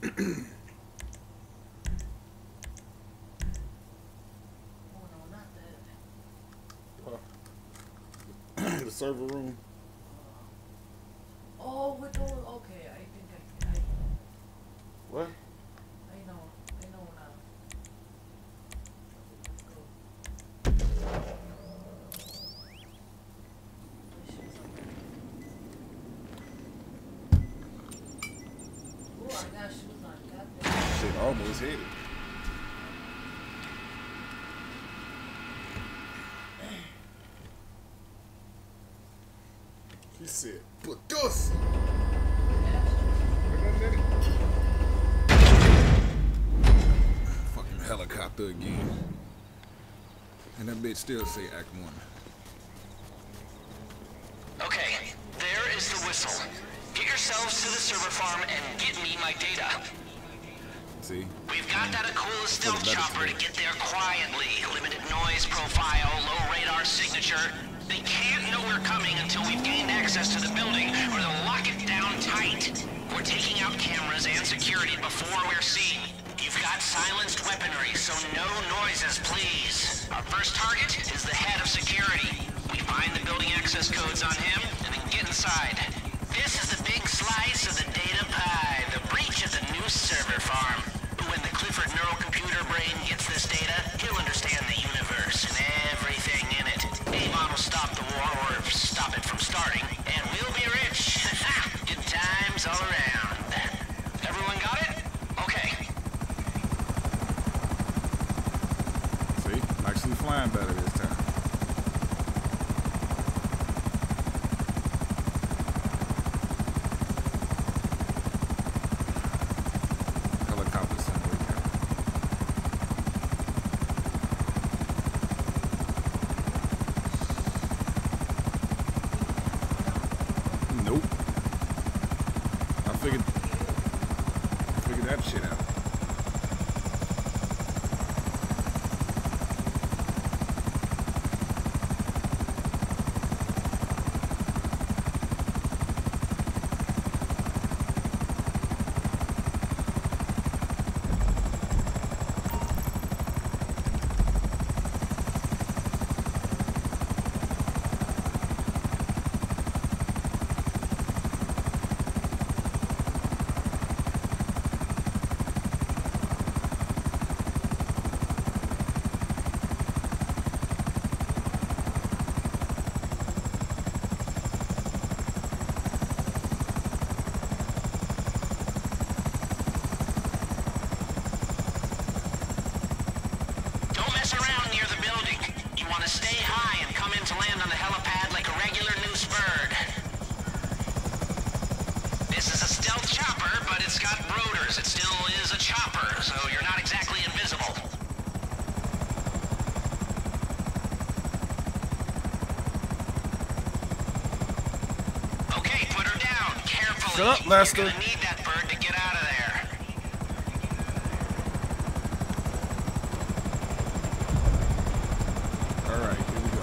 the server room. Oh, with those. Okay, I think I, I, What? I know, I know now. Let's go. My shoes on. Ooh, I got shoes on. Goddamn. He said, Putos! Fucking helicopter again. And that bitch still say Act 1. Okay, there is the whistle. Get yourselves to the server farm and get me my data. See? We've got that a cool stealth chopper to get there quietly. Limited noise profile, low radar signature. They can't know we're coming until we've gained access to the building, or they'll lock it down tight. We're taking out cameras and security before we're seen. You've got silenced weaponry, so no noises, please. Our first target is the head of security. We find the building access codes on him, and then get inside. This is the big slice of the data pie, the breach of the new server farm. Brain gets this data, he'll understand the universe and everything in it. Avon will stop the war, or stop it from starting, and we'll be rich. Good times all around. Everyone got it? Okay. See? Actually flying better this time. Helicopter somewhere. Nope. I figured I figured that shit out. Don't mess around near the building. You want to stay high and come in to land on the helipad like a regular noose bird. This is a stealth chopper, but it's got rotors. It still is a chopper, so you're not exactly invisible. Okay, put her down, carefully. Shut up, Lester. You're gonna need that bird to get out of there. Alright, here we go.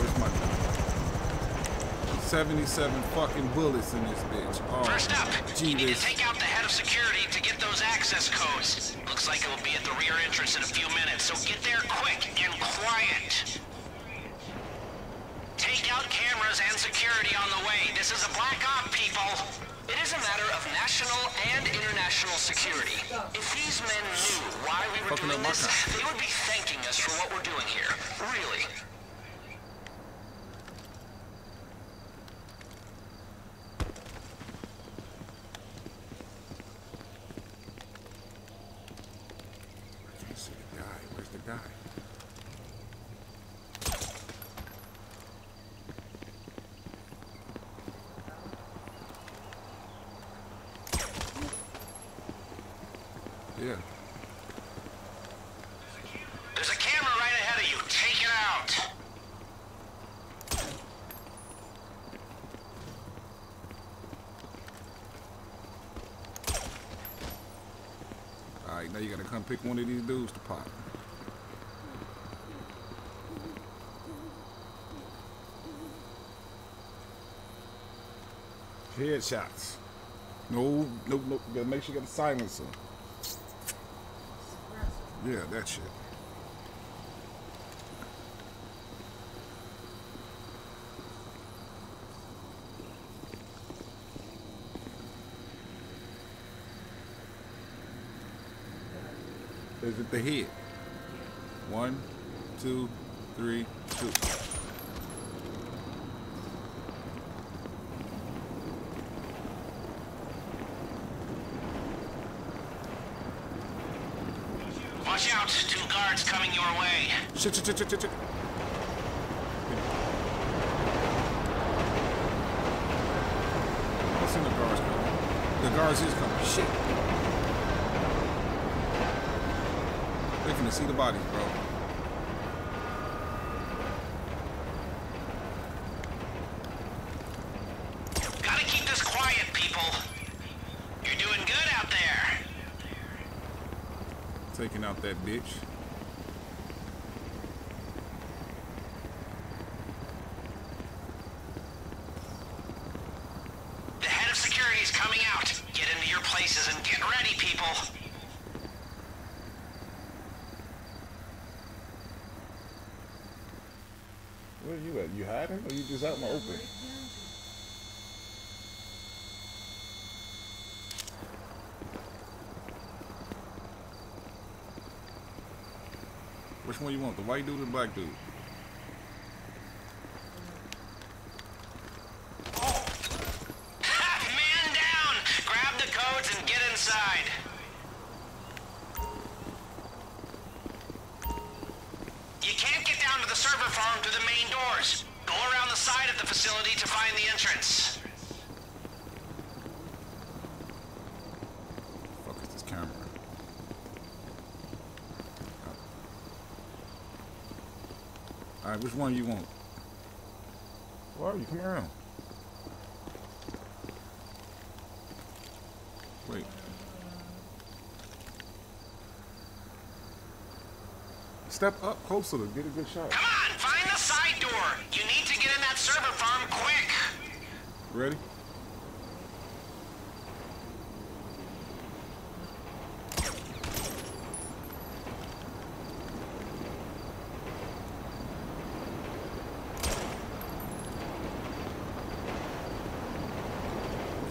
Where's my gun? 77 fucking bullets in this bitch. Oh, First up, you need to take out the head of security to get those access codes. Looks like it'll be at the rear entrance in a few minutes, so get there quick and quiet. Take out security on the way. This is a black op, people. It is a matter of national and international security. If these men knew why we were Fucking doing this, they would be thanking us for what we're doing here. Really. I can't see the guy. Where's the guy? Yeah. There's a camera right ahead of you. Take it out. Alright, now you gotta come pick one of these dudes to pop. Headshots. No, no, no. You gotta make sure you got a silencer. Yeah, that shit. Is it the head? One, two, three, two. Watch out, two guards coming your way. Shit, shit, shit, shit, shit, shit. I seen the guards coming. The guards is coming. Shit. They can see the bodies, bro. Gotta keep this quiet, people. You're doing good out there. Taking out that bitch. The head of security is coming out. Get into your places and get ready, people. Where are you at? You hiding or you just out in the open? Which one you want? The white dude or the black dude? Alright, which one you want? Where are you? Come around. Wait. Step up closer to get a good shot. Come on, find the side door. You need to get in that server farm quick. Ready?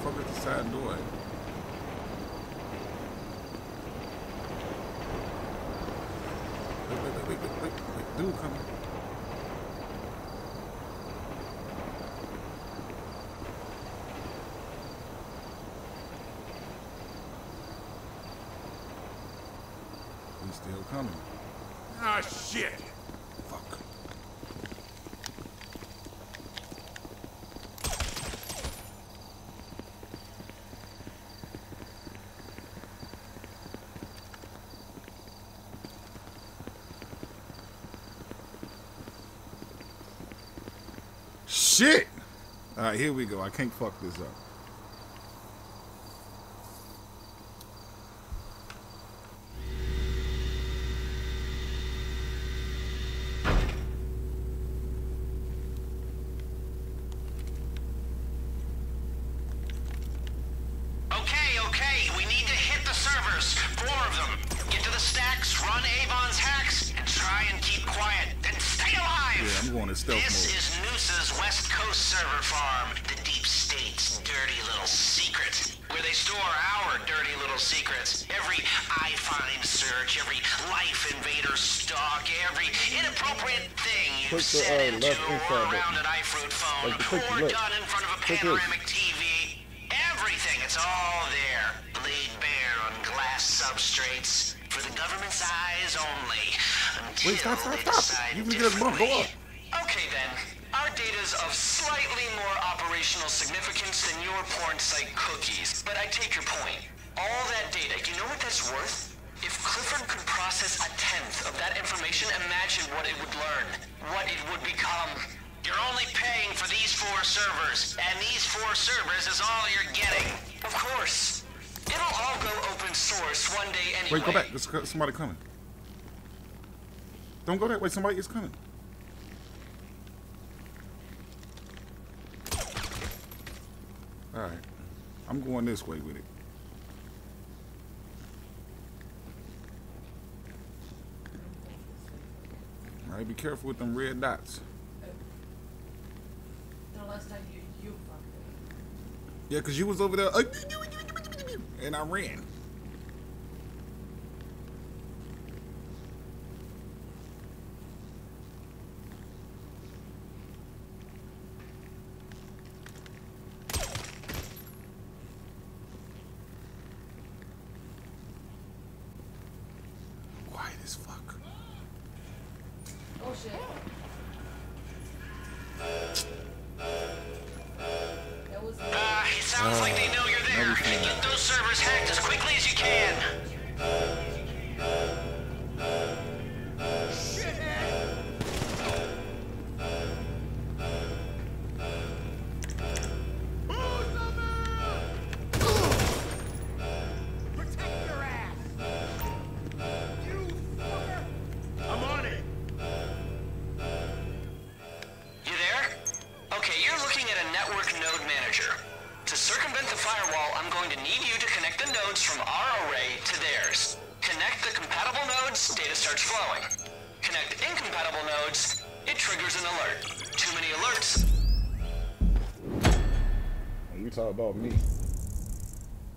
Fuck is the side door at? Wait, wait, wait, wait, wait, wait, wait, dude coming. He's still coming. Ah, shit! Fuck. Shit! Alright, here we go. I can't fuck this up. Yeah, I'm in stealth This mode. is NOOSE's West Coast server farm, the Deep State's dirty little secret. Where they store our dirty little secrets. Every eyeFind search, every Lifeinvader stalk, every inappropriate thing you the, said uh, into left or around an iFruit phone, Like the or look. done in front of a this. panoramic TV. Everything, it's all there. Laid bare on glass substrates. For the government's eyes only. Until Wait, stop, stop, stop. You can get us bump. Go up. Data's of slightly more operational significance than your porn site cookies. But I take your point. All that data, you know what that's worth? If Clifford could process a tenth of that information, imagine what it would learn. What it would become. You're only paying for these four servers, and these four servers is all you're getting. Of course. It'll all go open source one day anyway. Wait, go back. There's somebody coming. Don't go that way. Somebody is coming. All right. I'm going this way with it. All right, be careful with them red dots. The last time you you fucked it. Yeah, because you was over there, uh, and I ran. Quiet as fuck. Oh shit. That was Uh, it sounds like they know you're there. Get those servers hacked as quickly as you can.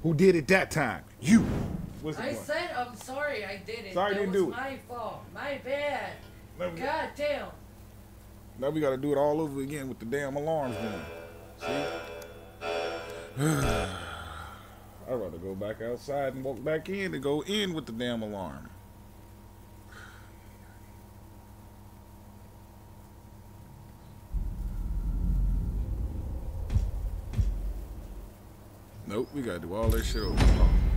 Who did it that time? You. What's the I said I'm sorry I did it. Sorry that didn't was do it. my fault. My bad. Let God damn. Now we gotta do it all over again with the damn alarms going. See? I'd rather go back outside and walk back in than go in with the damn alarm. Nope, we gotta do all that shit over.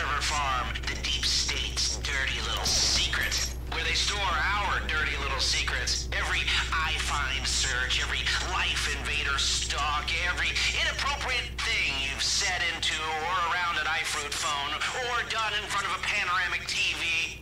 Server farm, the deep state's dirty little secret. Where they store our dirty little secrets. Every eyeFind search, every Lifeinvader stalk, every inappropriate thing you've said into or around an iFruit phone, or done in front of a panoramic TV.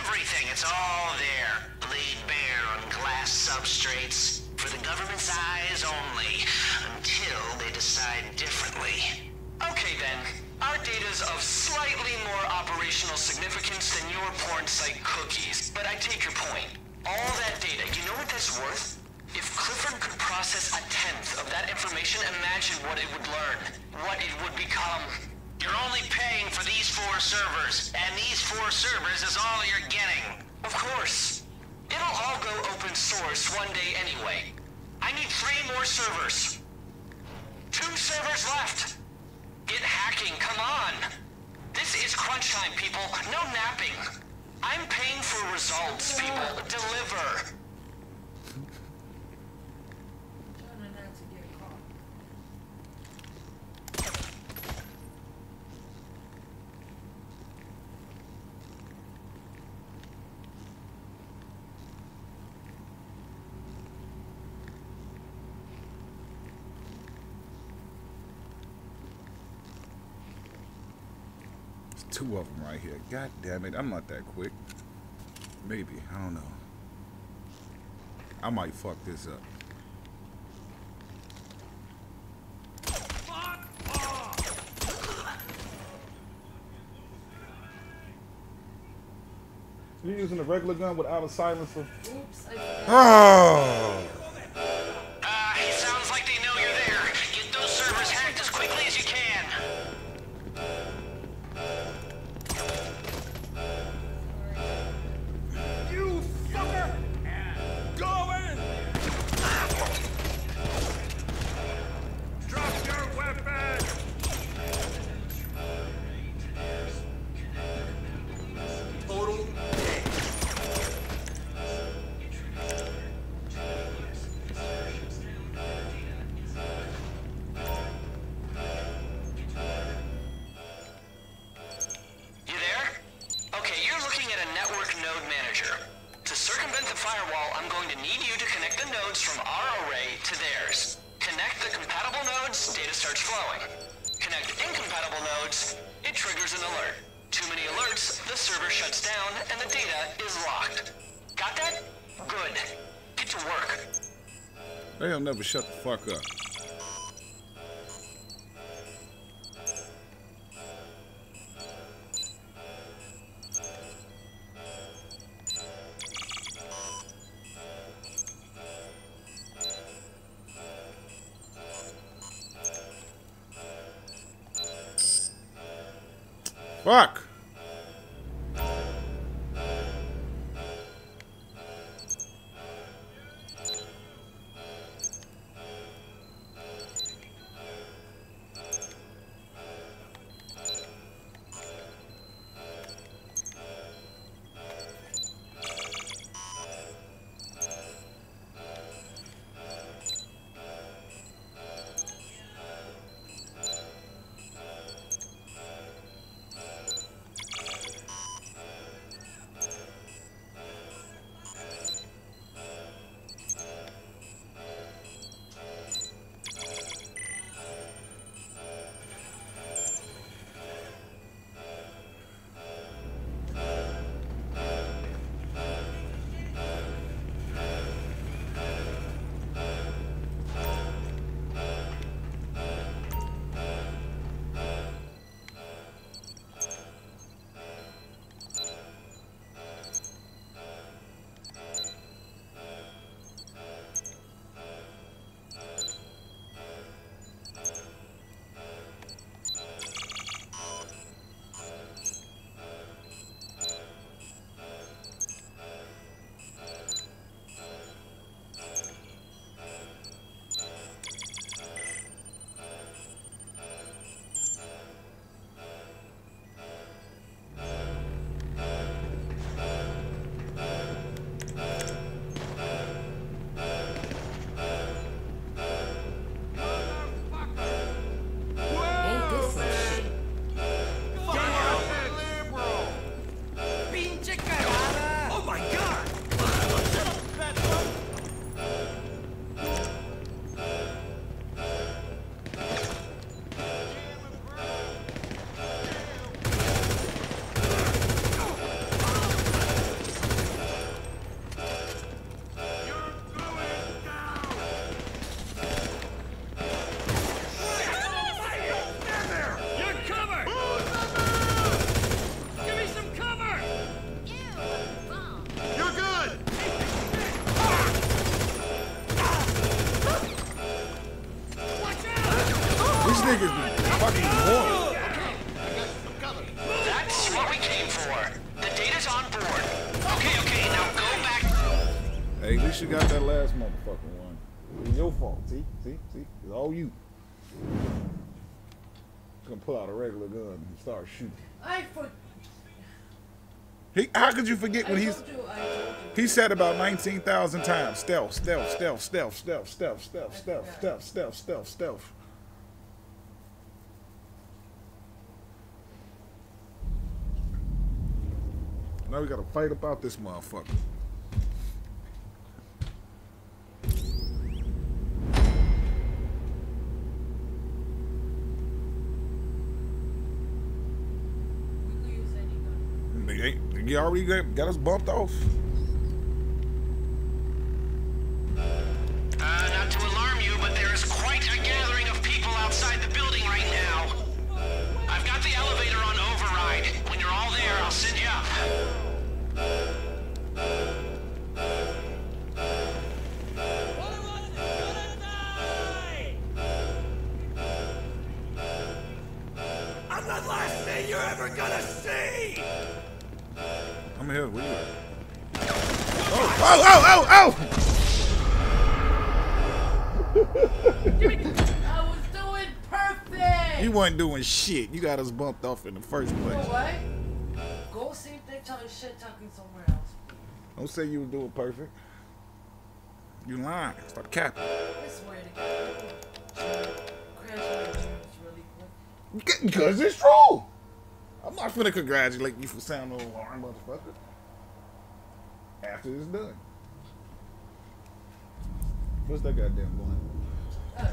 Everything, it's all there. Laid bare on glass substrates. For the government's eyes only. Until they decide differently. Okay then. Our data's of slightly more operational significance than your porn site cookies. But I take your point. All that data, you know what that's worth? If Clifford could process a tenth of that information, imagine what it would learn. What it would become. You're only paying for these four servers, and these four servers is all you're getting. Of course. It'll all go open source one day anyway. I need three more servers. Two servers left. Get hacking, come on. This is crunch time, people. No napping. I'm paying for results, people. Deliver. Trying not to get caught. There's two of them right here. God damn it, I'm not that quick. Maybe, I don't know. I might fuck this up. You're using a regular gun without a silencer? Oops, Oh! firewall, I'm going to need you to connect the nodes from our array to theirs. Connect the compatible nodes, data starts flowing. Connect incompatible nodes, it triggers an alert. Too many alerts, the server shuts down, and the data is locked. Got that? Good. Get to work. They'll never shut the fuck up. Fuck! See, see. It's all you. Gonna pull out a regular gun and start shooting. I for, He, how could you forget when he's you, I told you. he said about nineteen thousand times stealth, stealth, stealth, stealth, stealth, stealth, stealth, stealth, stealth, stealth, stealth, stealth. Now we gotta fight about this motherfucker. We could use any gun. Nigga, ain't- You already got, got us bumped off. Uh, not to alarm you, but there is quite a gathering of people outside the building right now. I've got the elevator on override. When you're all there, I'll send you up. I'm the last thing you're ever gonna see! I'm here. You at? Oh, oh, oh, oh, oh! I was doing perfect. oh! You wasn't doing shit. You got us bumped off in the first You know place. what? Go see if they're talking shit talking somewhere else. Don't say you were doing perfect. You lying. Stop capping. I swear to God. Crash really quick. Because it's true. I'm not finna congratulate you for sounding alarm, motherfucker. After it's done. What's that goddamn blunt? Oh,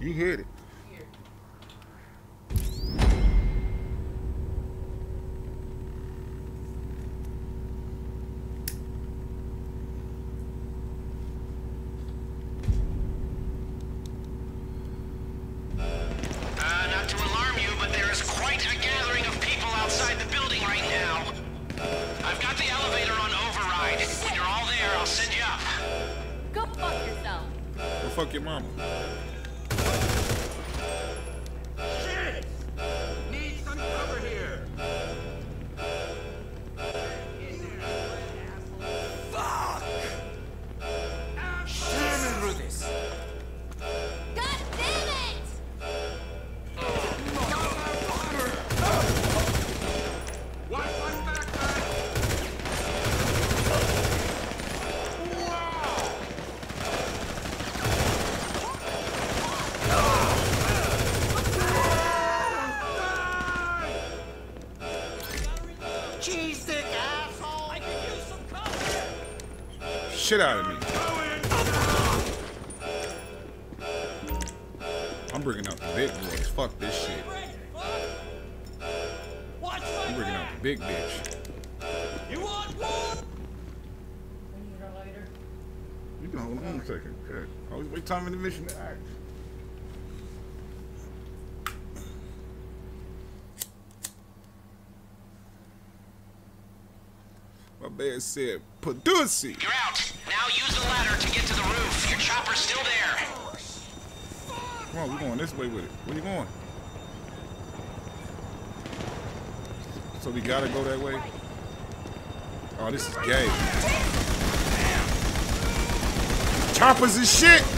You hit it. Fuck your mama. Cheese stick, asshole! I can use some cover. Shit out of me. I'm bringing out the big boys. Fuck this shit. I'm bringing out the big bitch. You want more? We need a lighter. You can hold on a second. Okay. Always wait time in the mission to act. My man said, Pudussy. You're out. Now use the ladder to get to the roof. Your chopper's still there. Come on, we going this way with it. Where you going? So we gotta go that way? Oh, this is gay. Choppers and shit!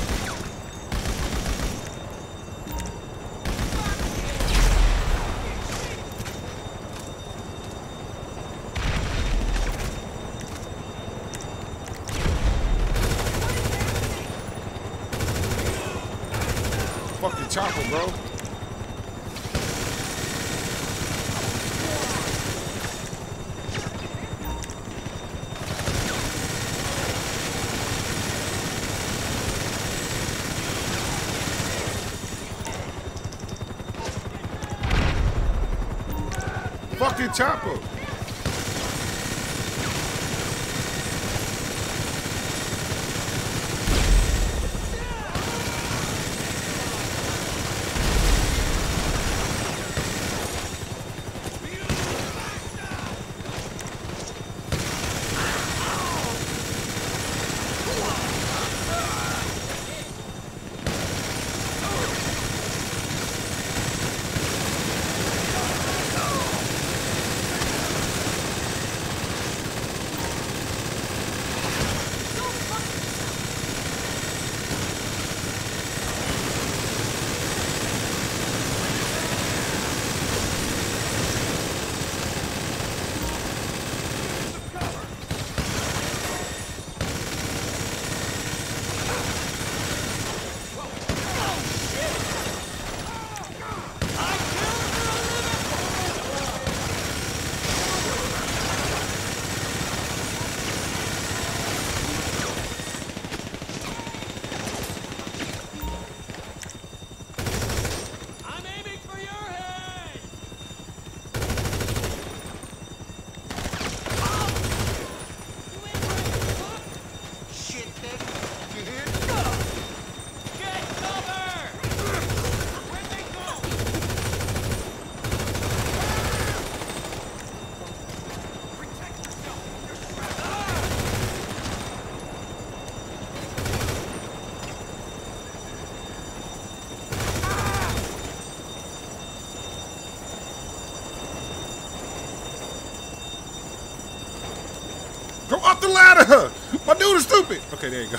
My dude is stupid! Okay, there you go.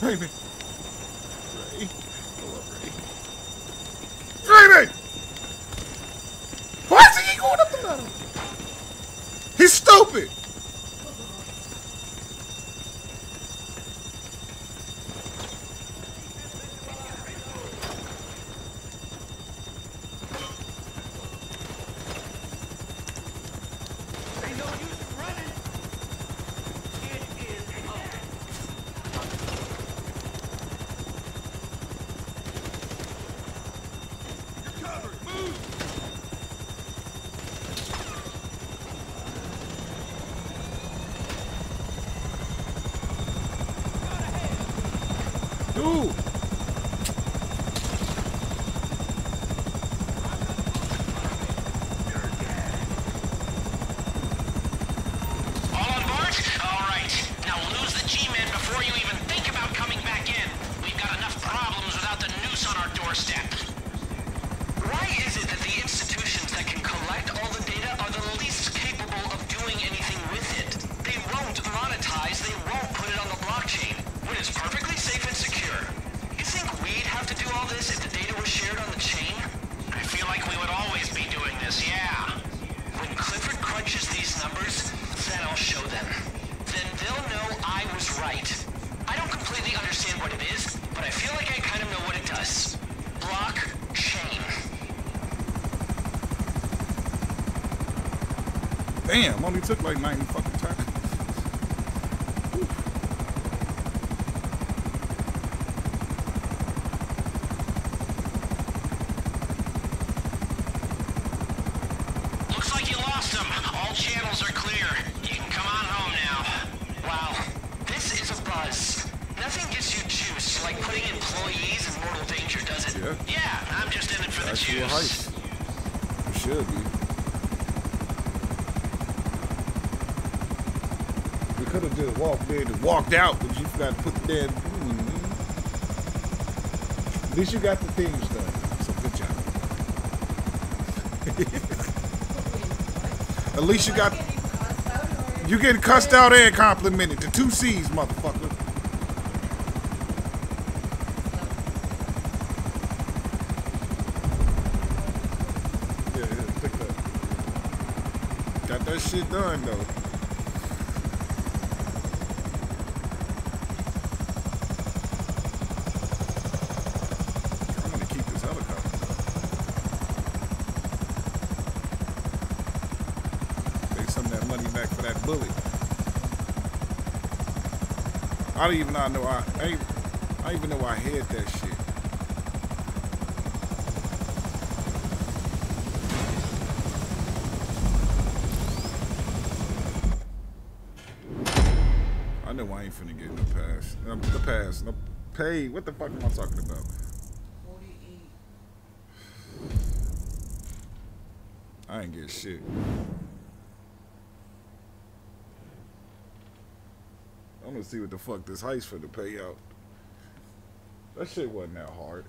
Raymond. Ray. Go up, Ray. Raymond! Why is he going up the ladder? He's stupid! In mortal danger, does it? Yeah. Yeah, I'm just in it for the That's juice. You should be. We could have just walked in and walked out, but you forgot to put the damn. Mm. At least you got the things done. So good job. At least you got. You getting cussed out and complimented. The two C's, motherfucker. Yeah, yeah, pick that. Got that shit done though. I'm gonna keep this helicopter. Pay some of that money back for that bullet. I don't even know. I I, I, even know I had that shit. I know I ain't finna get no pass. Um, the pass. No pay. What the fuck am I talking about? 48. I ain't get shit. I'm gonna see what the fuck this heist for the payout. That shit wasn't that hard.